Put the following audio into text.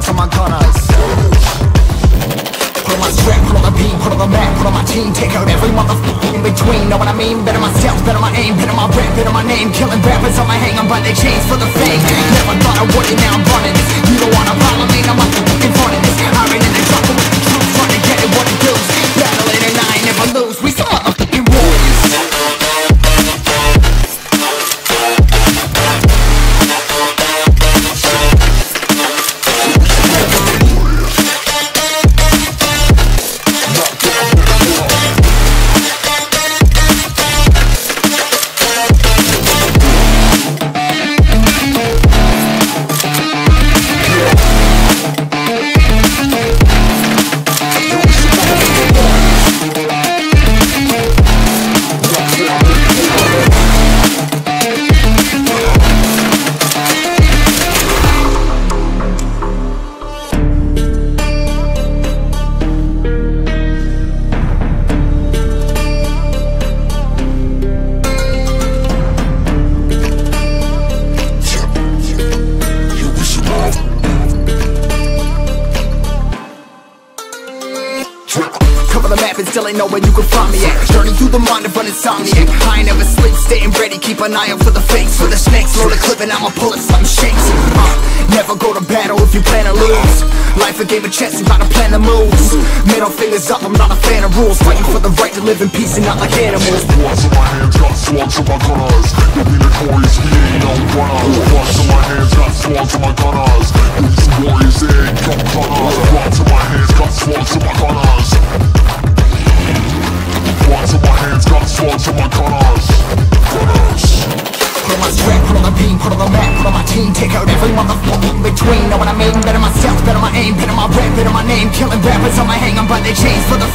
slugs on my gunners Put on my strap, put on the beam, put on the map, put on my team. Take out every motherfucker in between, know what I mean? Better myself, better my aim, better my rap, better my name. Killing rappers on my hang, I'm by their chains for the fame. Never thought I would it, now I'm running. You don't wanna follow me, I'm the map and still ain't know where you can find me at. Journey through the mind of an insomniac I ain't never sleep, staying ready, keep an eye out for the fakes. For the snakes, load a clip and I'ma pull it, something shakes uh, Never go to battle if you plan to lose. Life a game of chess, you gotta plan the moves Middle fingers up, I'm not a fan of rules. Fighting for the right to live in peace and not like animals. Bloods in my hands, got slugs in my gunners. Yo, we notorious, we ain't no runners. Bloods in my hands, got in my gunners. We warriors, they ain't no in my between Know what I mean? Better myself, better my aim, better my rap, better my name Killing rappers on my hang, I'm by their chains for the